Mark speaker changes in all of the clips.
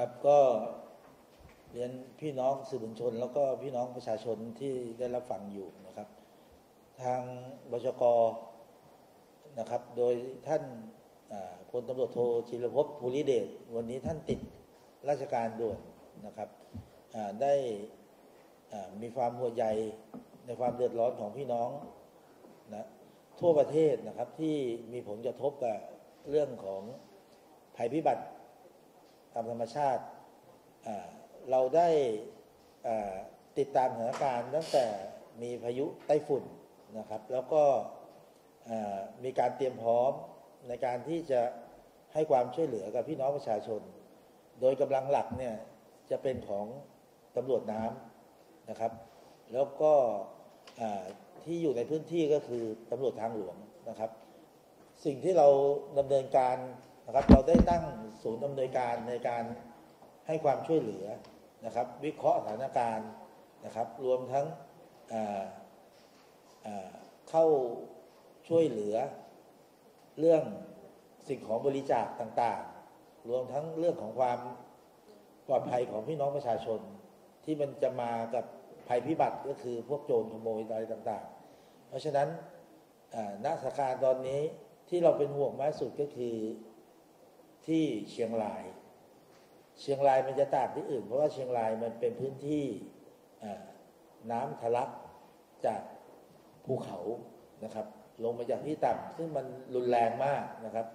Speaker 1: ครับก็เรียนพี่น้องสื่อมวลชน แล้วก็พี่น้องประชาชนที่ได้รับฟังอยู่นะครับ ทางบชกนะครับ โดยท่านพลตำรวจโทจิรภพภูริเดชวันนี้ท่านติดราชการด่วนนะครับได้มีความห่วงใยในความเดือดร้อนของพี่น้องนะทั่วประเทศนะครับที่มีผลกระทบกับเรื่องของภัยพิบัติ ตามธรรมชาติ เราได้ติดตามสถานการณ์ตั้งแต่มีพายุไต้ฝุ่นนะครับ แล้วก็มีการเตรียมพร้อมในการที่จะให้ความช่วยเหลือกับพี่น้องประชาชน โดยกำลังหลักเนี่ยจะเป็นของตำรวจน้ำนะครับ แล้วก็ที่อยู่ในพื้นที่ก็คือตำรวจทางหลวงนะครับ สิ่งที่เราดำเนินการ นะครับเราได้ตั้งศูนย์ดำเนินการในการให้ความช่วยเหลือนะครับ วิเคราะห์สถานการณ์นะครับ รวมทั้งเข้าช่วยเหลือเรื่องสิ่งของบริจาคต่างๆ รวมทั้งเรื่องของความปลอดภัยของพี่น้องประชาชน ที่มันจะมากับภัยพิบัติก็คือพวกโจรขโมยอะไรต่างๆ เพราะฉะนั้นอ่าณสถานการณ์ตอนนี้ที่เราเป็นห่วงมากที่สุดก็คือ ที่เชียงราย เชียงรายมันจะต่างที่อื่น เพราะว่าเชียงรายมันเป็นพื้นที่น้ำทะลักจากภูเขานะครับ ลงมาจากที่ต่ำซึ่งมันรุนแรงมากนะครับ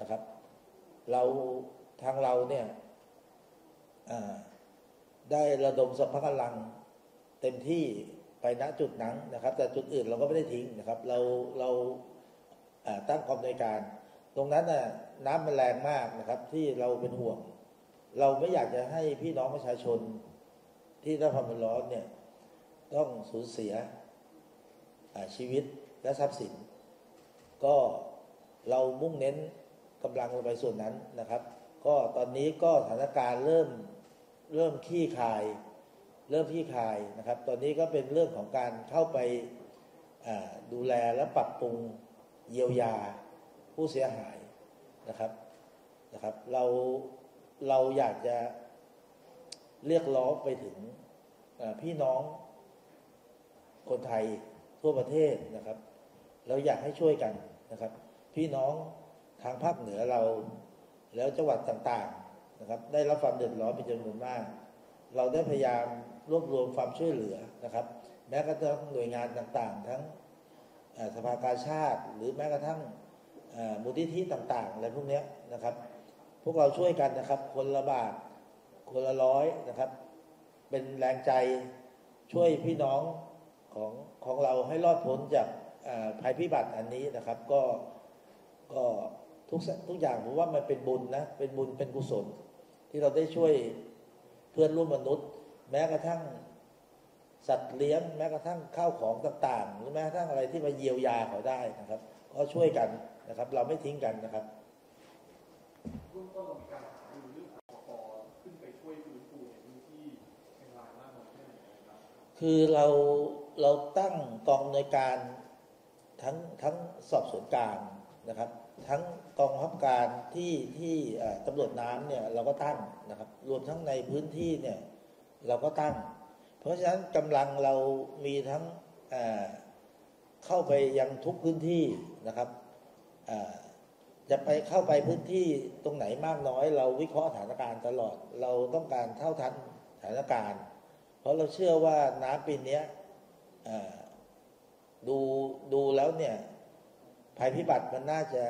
Speaker 1: นะครับ เราทางเราเนี่ยได้ระดมสรรพกำลังเต็มที่ไปณจุดนั้นนะครับ แต่จุดอื่นเราก็ไม่ได้ทิ้งนะครับ เราเราตั้งความในการ ตรงนั้นน่ะ น้ำมันแรงมากนะครับ ที่เราเป็นห่วง เราไม่อยากจะให้พี่น้องประชาชน ที่ได้ความร้อนเนี่ย ต้องสูญเสียชีวิตและทรัพย์สิน ก็เรามุ่งเน้นกำลังลงไปส่วนนั้นนะครับ ก็ตอนนี้ก็สถานการณ์เริ่มเริ่มขี้คาย เริ่มที่คายนะครับ ตอนนี้ก็เป็นเรื่องของการเข้าไปดูแลและปรับปรุงเยียวยาผู้เสียหาย นะครับนะครับ เราเราอยากจะเรียกร้องไปถึงพี่น้องคนไทยทั่วประเทศนะครับเราอยากให้ช่วยกันนะครับ พี่น้องทางภาคเหนือเราแล้วจังหวัดต่างๆนะครับ ได้รับความเดือดร้อนเป็นจำนวนมาก เราได้พยายามรวบรวมความช่วยเหลือนะครับ แม้กระทั่งหน่วยงานต่างๆ ทั้งสภากาชาติ หรือแม้กระทั่ง มูลนิธิต่างๆอะไรพวกนี้นะครับ พวกเราช่วยกันนะครับ คนละบาทคนละร้อยนะครับ เป็นแรงใจช่วยพี่น้องของของเราให้รอดพ้นจากภัยพิบัติอันนี้นะครับ ก็ก็ทุกสทุกอย่างผมว่ามันเป็นบุญนะเป็นบุญเป็นกุศล ที่เราได้ช่วยเพื่อนร่วมมนุษย์ แม้กระทั่ง สัตว์เลี้ยงแม้กระทั่งข้าวของต่างๆ หรือแม้กระทั่งอะไรที่มาเยียวยาเขาได้นะครับ ก็ช่วยกันนะครับ เราไม่ทิ้งกันนะครับ
Speaker 2: เบื้องต้นเรามีการหารือเรื่องปปขึ้นไปช่วยฟื้นฟูในพื้นที่เชียงรายมากน้อยแค่ไหนครับ
Speaker 1: คือเราเราตั้งกองอำนวยการทั้งทั้งสอบสวนกลางนะครับ ทั้งกองบังคับการที่ที่เอ่อตำรวจน้ำเนี่ยเราก็ตั้งนะครับ รวมทั้งในพื้นที่เนี่ยเราก็ตั้งเพ ราะฉะนั้นกำลังเรามีทั้งเข้าไปยังทุกพื้นที่นะครับจะไปเข้าไปพื้นที่ตรงไหนมากน้อย เราวิเคราะห์สถานการณ์ตลอด เราต้องการเท่าทันสถานการณ์ เพราะเราเชื่อว่าน้ำปีเนี้ยดูดูแล้วเนี่ยภัยพิบัติมันน่าจะ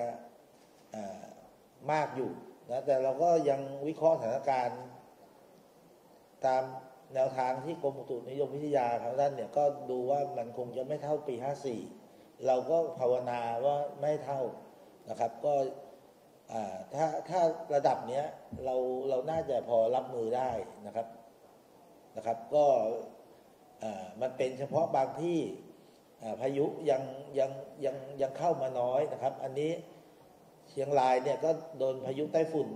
Speaker 1: มากอยู่นะแต่เราก็ยังวิเคราะห์สถานการณ์ ตาม แนวทางที่กรมอุตุนิยมวิทยาทางด้านเนี่ยก็ดูว่ามันคงจะไม่เท่าปี 54 เราก็ภาวนาว่าไม่เท่านะครับ ก็ถ้าถ้าระดับเนี้ยเราเราน่าจะพอรับมือได้นะครับนะครับ ก็มันเป็นเฉพาะบางที่พายุยังยังยังยังเข้ามาน้อยนะครับ อันนี้เชียงรายเนี่ยก็โดนพายุไต้ฝุ่น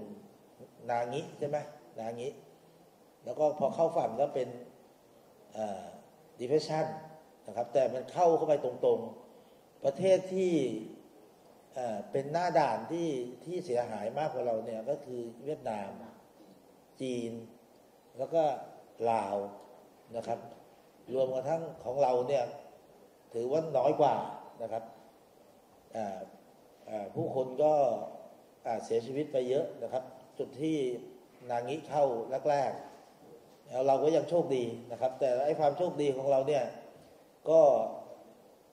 Speaker 1: นางิใช่ไหมนางิ แล้วก็พอเข้าฝั่งก็เป็น depression นะครับ แต่มันเข้าเข้าไปตรงๆ ประเทศที่เป็นหน้าด่านที่ที่เสียหายมากกว่าเราเนี่ยก็คือเวียดนาม จีน แล้วก็ลาวนะครับ รวมกระทั่งของเราเนี่ยถือว่าน้อยกว่านะครับผู้คนก็เสียชีวิตไปเยอะนะครับ จุดที่นางิเข้าแรกๆ เราก็ยังโชคดีนะครับ แต่ไอ้ความโชคดีของเราเนี่ยก็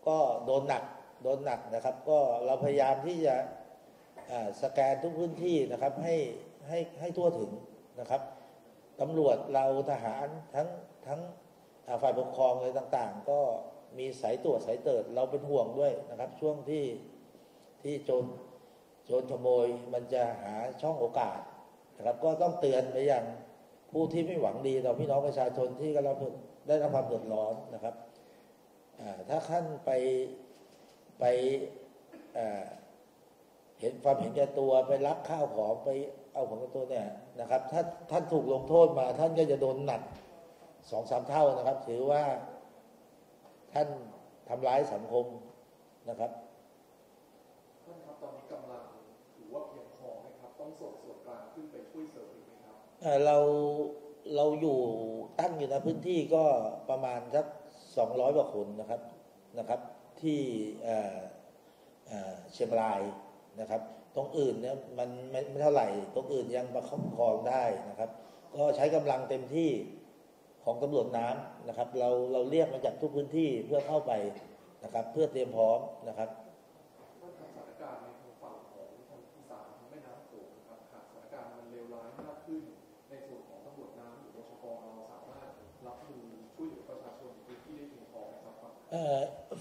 Speaker 1: ก็โดนหนักโดนหนักนะครับ ก็เราพยายามที่จะสแกนทุกพื้นที่นะครับให้ให้ให้ทั่วถึงนะครับตำรวจเราทหารทั้งทั้งฝ่ายปกครองอะไรต่างๆ ก็มีสายตรวจสายเติร์ดเราเป็นห่วงด้วยนะครับ ช่วงที่ที่โจรโจรขโมยมันจะหาช่องโอกาสนะครับ ก็ต้องเตือนไปยัง ผู้ที่ไม่หวังดีต่อพี่น้องประชาชนที่กำลังได้รับความเดือดร้อนนะครับถ้าท่านไปไปเห็นความเห็นแก่ตัวไปรักข้าวของไปเอาของตัวเนี่ยนะครับ ถ้าท่านถูกลงโทษมา ท่านก็จะโดนหนักสองสามเท่านะครับ ถือว่าท่านทำร้ายสังคมนะครับ
Speaker 2: เราเรา
Speaker 1: อยู่ตั้งอยู่ในพื้นที่ก็ประมาณสักสองร้อยกว่าคนนะครับนะครับ ที่เชียงรายนะครับ ตรงอื่นเนี่ยมันไม่ไม่เท่าไหร่ ตรงอื่นยังประคับประคองได้นะครับ ก็ใช้กำลังเต็มที่ของตำรวจน้ำนะครับ เราเราเรียกมาจากทุกพื้นที่เพื่อเข้าไปนะครับ เพื่อเตรียมพร้อมนะครับ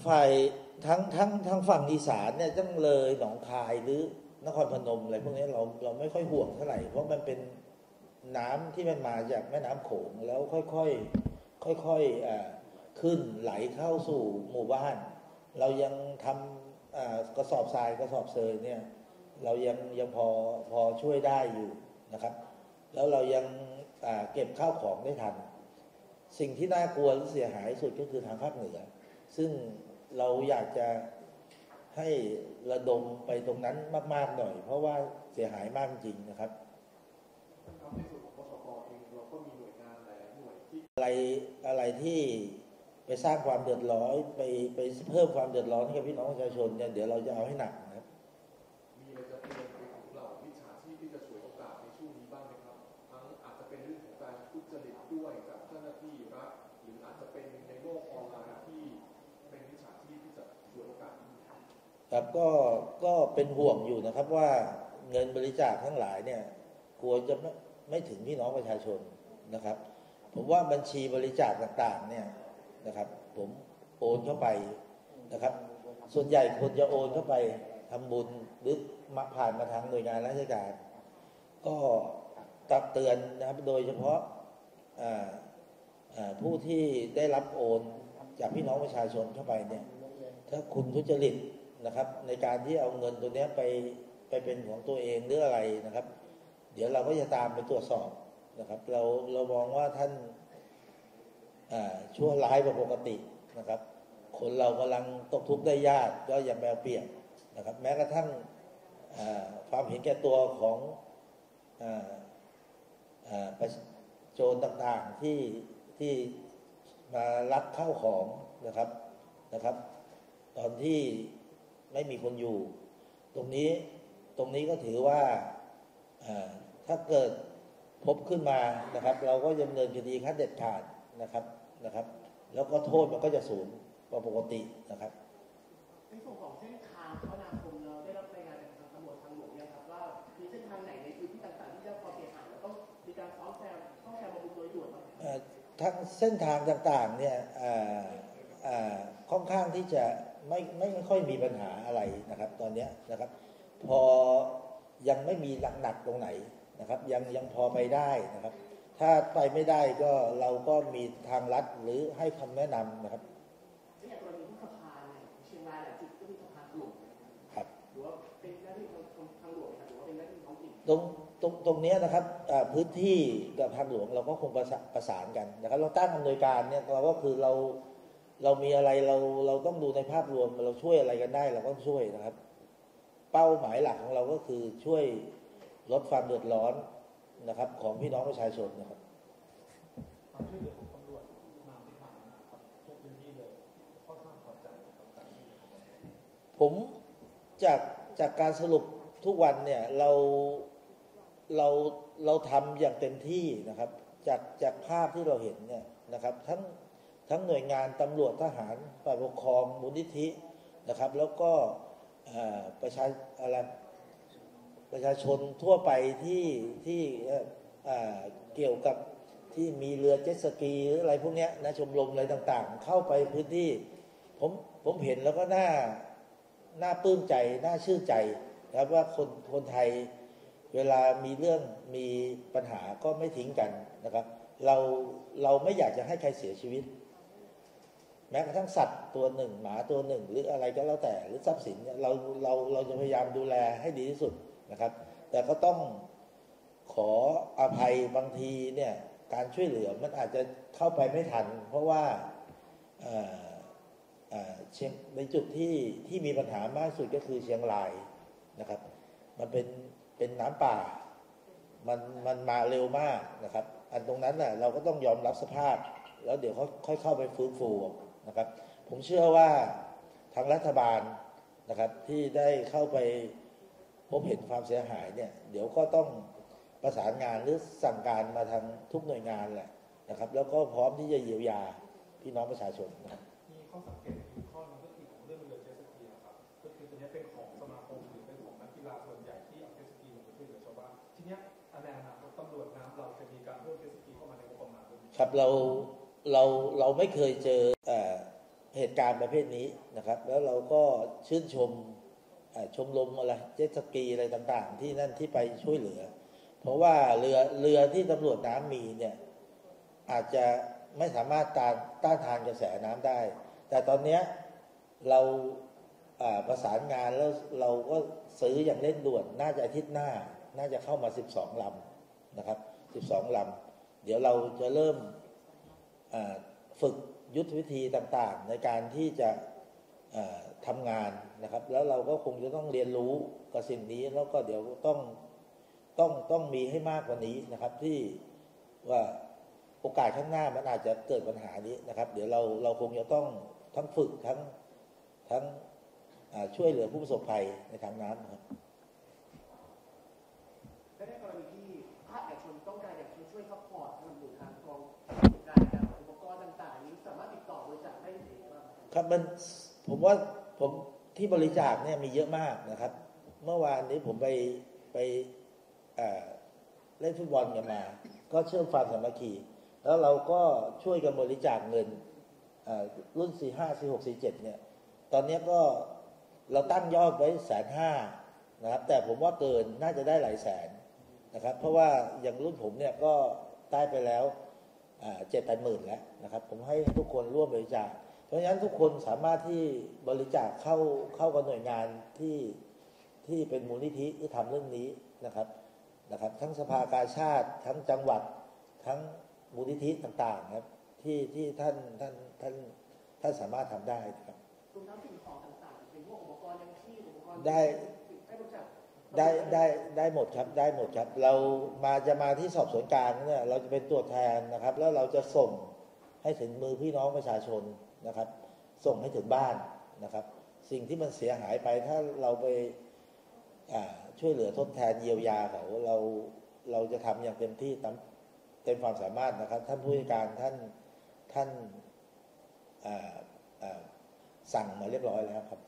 Speaker 2: ฝ่ายทั้ง
Speaker 1: ทั้งทั้งฝั่งอีสานเนี่ยต้องเลยหนองคายหรือนครพนมอะไรพวกนี้เราเราไม่ค่อยห่วงเท่าไหร่เพราะมันเป็นน้ำที่มันมาจากแม่น้ำโขงแล้วค่อยๆค่อยๆอ่าขึ้นไหลเข้าสู่หมู่บ้าน เรายังทำอ่ากระสอบทรายกระสอบเซยเนี่ย เรายังยังพอพอช่วยได้อยู่นะครับ แล้วเรายังเก็บข้าวของได้ทัน สิ่งที่น่ากลัวหรือเสียหายสุดก็คือทางภาคเหนือ ซึ่งเราอยากจะให้ระดมไปตรงนั้นมาก ๆ หน่อย เพราะว่าเสียหายมากจริงนะครับอะไรอะไรที่ไปสร้างความเดือดร้อนไปไปเพิ่มความเดือดร้อนให้กับพี่น้องประชาชนเนี่ยเดี๋ยวเราจะเอาให้หนัก ครับ
Speaker 2: ก็ก็เป็น
Speaker 1: ห่วงอยู่นะครับว่าเงินบริจาคทั้งหลายเนี่ยกลัวจะไม่ไม่ถึงพี่น้องประชาชนนะครับ ผมว่าบัญชีบริจาคต่างๆเนี่ยนะครับ ผมโอนเข้าไปนะครับ ส่วนใหญ่คนจะโอนเข้าไปทำบุญหรือมาผ่านมาทางหน่วยงานราชการ ก็ตักเตือนนะครับ โดยเฉพาะอ่าผู้ที่ได้รับโอนจากพี่น้องประชาชนเข้าไปเนี่ย ถ้าคุณทุจริต นะครับ ในการที่เอาเงินตัวนี้ไปไปเป็นของตัวเองหรืออะไรนะครับ เดี๋ยวเราก็จะตามไปตรวจสอบนะครับ เราเรามองว่าท่านชั่วร้ายกว่าปกตินะครับ คนเรากำลังตกทุกข์ได้ยากก็อย่าแปลเปียนนะครับ แม้กระทั่งความเห็นแก่ตัวของออประชโจรต่างๆที่ที่มาลักเข้าของนะครับนะครับ ตอนที่ ไม่มีคนอยู่ ตรงนี้ตรงนี้ก็ถือว่าอ่าถ้าเกิดพบขึ้นมานะครับ เราก็ดำเนินคดีขั้นเด็ดขาดนะครับนะครับ แล้วก็โทษมันก็จะสูงกว่าปกตินะครับ
Speaker 3: ในส่วนของเส้นทางคมนาคมเราได้รับรายงานจากทางตำรวจทางหลวงเนี่ยครับว่ามีเส้นทางไหนในพื้นที่ต่างๆที่ได้รับความเสียหายแล้วต้องมีการซ้อมแซมซ่อมแซมบำรุงโดยด่วนครับ
Speaker 1: เอ่อทั้งเส้นทางต่างๆเนี่ยอ่าอ่าค่อนข้างที่จะ ไม่ไม่ไม่ค่อยมีปัญหาอะไรนะครับ ตอนเนี้ยนะครับ พอยังไม่มีหนักๆตรงไหนนะครับ ยังยังพอไปได้นะครับ ถ้าไปไม่ได้ก็เราก็มีทางลัดหรือให้คำแนะนำนะครับ
Speaker 3: และอย่างกรณีที่สะพานเนี่ยเชียงรายหลายจุดก็มีสะพานหลวงนะครับ
Speaker 1: ครับ
Speaker 3: หรือว่าเป็นหน้าที่ของทางหลวงนะครับหรือว่าเป็นหน้าที่ท้องถิ่น
Speaker 1: ตรงตรงตรงเนี้ยนะครับอ่าพื้นที่กับทางหลวงเราก็คงประสาประสานกันนะครับ เราตั้งอำนวยการเนี่ยเราก็คือเรา เรามีอะไรเราเราต้องดูในภาพรวมเราช่วยอะไรกันได้ เราก็ช่วยนะครับ เป้าหมายหลักของเราก็คือช่วยลดความเดือดร้อนนะครับ ของพี่น้องประชาชนนะครับ
Speaker 4: ความช่วยเหลือของตำรวจมาที่ผ่านมาครับทุกพื้นที่เลยค่อนข้างพอใจกับการช่วยเหลือของตำรวจ
Speaker 1: ผมจากจากการสรุปทุกวันเนี่ยเราเราเราทำอย่างเต็มที่นะครับ จากจากภาพที่เราเห็นเนี่ยนะครับ ทั้ง ทั้งหน่วยงานตำรวจทหารฝ่ายปกครองมูลนิธินะครับ แล้วก็ประชาอะไรประชาชนทั่วไปที่ที่เกี่ยวกับที่มีเรือเจ็ตสกีหรืออะไรพวกนี้นะชมรมอะไรต่างๆ เข้าไปพื้นที่ผมผมเห็นแล้วก็น่าน่าปลื้มใจน่าชื่นใจนะครับว่าคนคนไทยเวลามีเรื่องมีปัญหาก็ไม่ทิ้งกันนะครับ เราเราไม่อยากจะให้ใครเสียชีวิต แม้กระทั่งสัตว์ตัวหนึ่ง หมาตัวหนึ่ง หรืออะไรก็แล้วแต่หรือทรัพย์สินเราเราเราจะพยายามดูแลให้ดีที่สุดนะครับ แต่ก็ต้องขออภัยบางทีเนี่ยการช่วยเหลือมันอาจจะเข้าไปไม่ทัน เพราะว่าในจุดที่ที่มีปัญหามากสุดก็คือเชียงรายนะครับ มันเป็นเป็นน้ำป่า มันมันมาเร็วมากนะครับ อันตรงนั้นน่ะเราก็ต้องยอมรับสภาพ แล้วเดี๋ยวเขาค่อยเข้าไปฟื้นฟู นะครับ ผมเชื่อว่าทางรัฐบาลนะครับที่ได้เข้าไปพบเห็นความเสียหายเนี่ยเดี๋ยวก็ต้องประสานงานหรือสั่งการมาทางทุกหน่วยงานแหละนะครับ แล้วก็พร้อมที่จะเยียวยาพี่น้องประชาชนนะครับ
Speaker 4: มีข้อสังเกตอยู่ข้อนึงก็คือของเรื่องเรือเจ็ตสกีนะครับก็คือตัวนี้เป็นของสมาคมหรือเป็นของนักกีฬาส่วนใหญ่ที่เอาเจสกีลงไปช่วยเหลือชาวบ้านทีเนี้ยอนาคตตำรวจน้ำเราจะมีการเพิ่มเจ็ตสกีเข้ามาในงบประมาณด้วยไหม
Speaker 1: ครับเรา เราเราไม่เคยเจอเอเหตุการณ์ประเภทนี้นะครับ แล้วเราก็ชื่นชมชมรมอะไรเจ็ตสกีอะไรต่างๆ ที่นั่นที่ไปช่วยเหลือ เพราะว่าเรือเรือที่ตำรวจน้ำมีเนี่ยอาจจะไม่สามารถต้านต้านทานกระแสน้ำได้ แต่ตอนนี้เราประสานงานแล้วเราก็ซื้ออย่างเร่งด่วน น่าจะอาทิตย์หน้า น่าจะเข้ามา 12ลำนะครับ 12ลำเดี๋ยวเราจะเริ่ม ฝึกยุทธวิธีต่างๆ ในการที่จะอ่าทำงานนะครับ แล้วเราก็คงจะต้องเรียนรู้กับสิ่งนี้แล้วก็เดี๋ยวต้องต้องต้องมีให้มากกว่านี้นะครับ ที่ว่าโอกาสข้างหน้ามันอาจจะเกิดปัญหานี้นะครับ เดี๋ยวเราเราคงจะต้องทั้งฝึกทั้งทั้งช่วยเหลือผู้ประสบภัยในทางน้ำนครับ
Speaker 3: ครับมัน
Speaker 1: ผมว่าผมที่บริจาคเนี่ยมีเยอะมากนะครับ เมื่อวานนี้ผมไปไปเล่นฟุตบอลกันมา ก็เชื่อมความสามัคคีแล้วเราก็ช่วยกันบริจาคเงินเอ่อรุ่น4 5 4 6 4 7เนี่ย ตอนนี้ก็เราตั้งยอดไว้แสนห้านะครับ แต่ผมว่าเกินน่าจะได้หลายแสนนะครับ เพราะว่าอย่างรุ่นผมเนี่ยก็ได้ไปแล้วเจ็ดแปดหมื่นแล้วนะครับ ผมให้ทุกคนร่วมบริจาค เพราะฉะนั้นทุกคนสามารถที่บริจาคเข้าเข้ากับหน่วยงานที่ที่เป็นมูลนิธิที่ทำเรื่องนี้นะครับนะครับ ทั้งสภากาชาติ ทั้งจังหวัดทั้งมูลนิธิต่างๆครับที่ที่ท่านท่านท่านท่านสามารถทำได้นะครับ
Speaker 3: รวมทั้งสิ่งของต่างๆเป็นพวกอุปกรณ์ยังชีพอุปกรณ์
Speaker 1: ได้
Speaker 3: ให้บริจาค
Speaker 1: ได้ได้ได้หมดครับได้หมดครับ เรามาจะมาที่สอบสวนกลางเนี่ยเราจะเป็นตัวแทนนะครับ แล้วเราจะส่งให้ถึงมือพี่น้องประชาชน นะครับ ส่งให้ถึงบ้านนะครับ สิ่งที่มันเสียหายไปถ้าเราไปช่วยเหลือทดแทนเยียวยาเขาเราเราจะทำอย่างเต็มที่ตามเต็มความสามารถนะครับ ท่านผู้การท่านท่านสั่งมาเรียบร้อยแล้วครับ